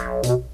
you